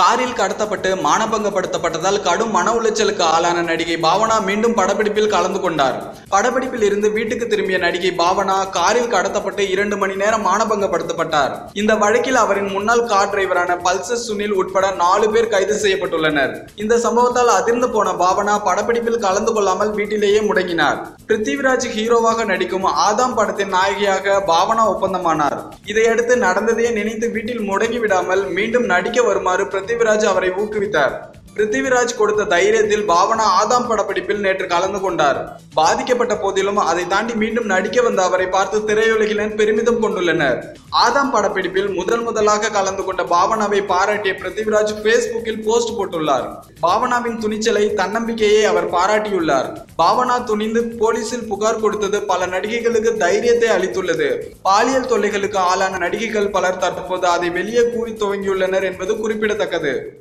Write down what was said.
காரில் கடத்தப்பட்டு மானபங்கப்படுத்தப்பட்டதால் கடும் மன உளைச்சலுக்கு ஆளான நடிகை பாவனா மீண்டும் படப்பிடிப்பில் கலந்து கொண்டார். படப்பிடிப்பில் இருந்து வீட்டுக்கு திரும்பிய நடிகை பாவனா காரில் கடத்தப்பட்டு இரண்டு மணி நேரம் மானபங்கப்படுத்தப்பட்டார். இந்த வழக்கில் அவரின் முன்னாள் கார் டிரைவரான பல்சர் சுனில் உட்பட நாலு பேர் கைது செய்யப்பட்டுள்ளனர். இந்த சம்பவத்தால் அதிர்ந்து போன பாவனா படப்பிடிப்பில் கலந்து கொள்ளாமல் வீட்டிலேயே முடங்கினார். பிருத்திவிராஜ் ஹீரோவாக நடிக்கும் ஆதாம் படத்தின் நாயகியாக பாவனா ஒப்பந்தமானார். இதையடுத்து நடந்ததையே நினைத்து வீட்டில் முடங்கி விடாமல் மீண்டும் நடிக்க வருமாறு பிருத்திவிராஜ் அவரை ஊக்குவித்தார். பிருத்திவிராஜ் கொடுத்த தைரியத்தில் பாவனா ஆதாம் படப்பிடிப்பில் நேற்று கலந்து கொண்டார். பாதிக்கப்பட்ட போதிலும் அதை தாண்டி மீண்டும் நடிக்க வந்த அவரை பார்த்து திரையுலகினர் பெருமிதம் கொண்டுள்ளனர். ஆதாம் படப்பிடிப்பில் முதல் முதலாக கலந்து கொண்ட பாவனாவை பாராட்டிய பிருத்திவிராஜ் பேஸ்புக்கில் போஸ்ட் போட்டுள்ளார். பாவனாவின் துணிச்சலை தன்னம்பிக்கையை அவர் பாராட்டியுள்ளார். பாவனா துணிந்து போலீசில் புகார் கொடுத்தது பல நடிகைகளுக்கு தைரியத்தை அளித்துள்ளது. பாலியல் தொல்லைகளுக்கு ஆளான நடிகைகள் பலர் தற்போது அதை வெளியே கூறி துவங்கியுள்ளனர் என்பது குறிப்பிடத்தக்கது.